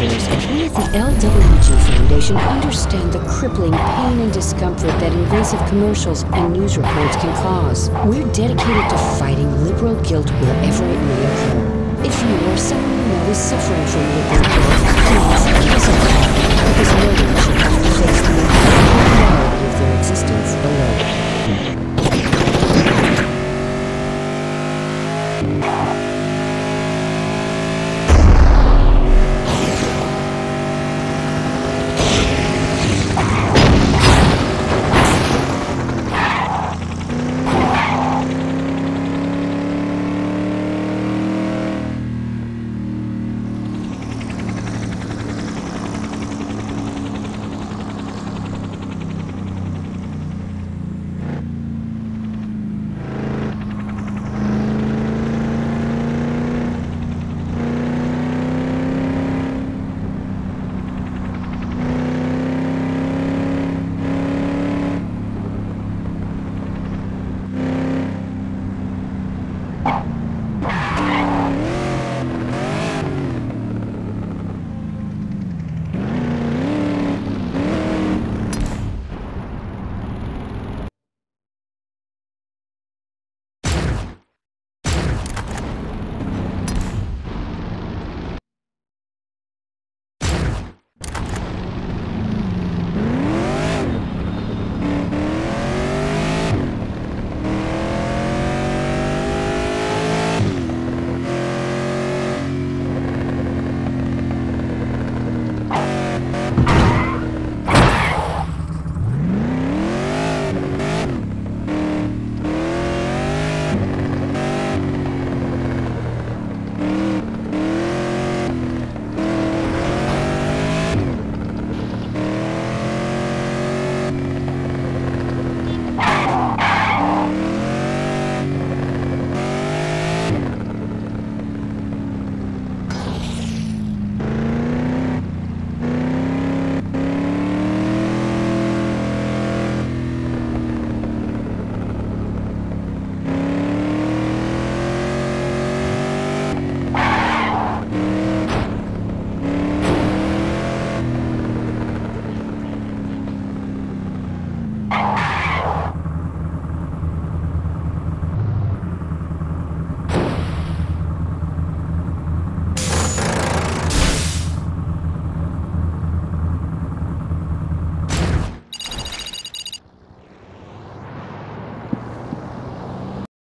we at the LWG Foundation understand the crippling pain and discomfort that invasive commercials and news reports can cause. We're dedicated to fighting liberal guilt wherever it may occur. If you or someone you know is suffering from liberal